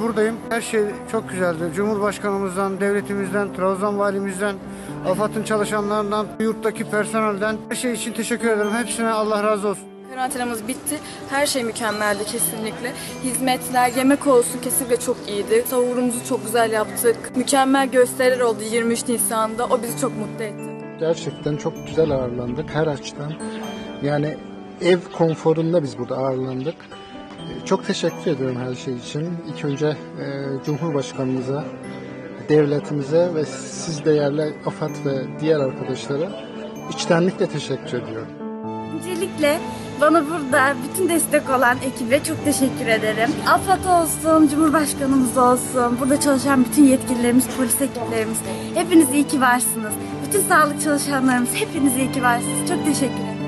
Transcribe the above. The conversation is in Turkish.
buradayım. Her şey çok güzeldi. Cumhurbaşkanımızdan, devletimizden, Trabzon valimizden, AFAD'ın çalışanlarından, yurttaki personelden her şey için teşekkür ederim. Hepsine Allah razı olsun. Karantinamız bitti. Her şey mükemmeldi kesinlikle. Hizmetler, yemek olsun kesinlikle çok iyiydi. Savurumuzu çok güzel yaptık. Mükemmel gösteriler oldu 23 Nisan'da. O bizi çok mutlu etti. Gerçekten çok güzel ağırlandık her açıdan. Yani ev konforunda biz burada ağırlandık. Ee, Çok teşekkür ediyorum her şey için. İlk önce e, Cumhurbaşkanımıza, devletimize ve siz değerli AFAD ve diğer arkadaşlara içtenlikle teşekkür ediyorum. Öncelikle bana burada bütün destek olan ekibe çok teşekkür ederim. AFAD olsun, Cumhurbaşkanımız olsun, burada çalışan bütün yetkililerimiz, polis ekiplerimiz. Hepiniz iyi ki varsınız. Bütün sağlık çalışanlarımız hepiniz iyi ki varsınız. Çok teşekkür